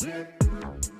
Yeah.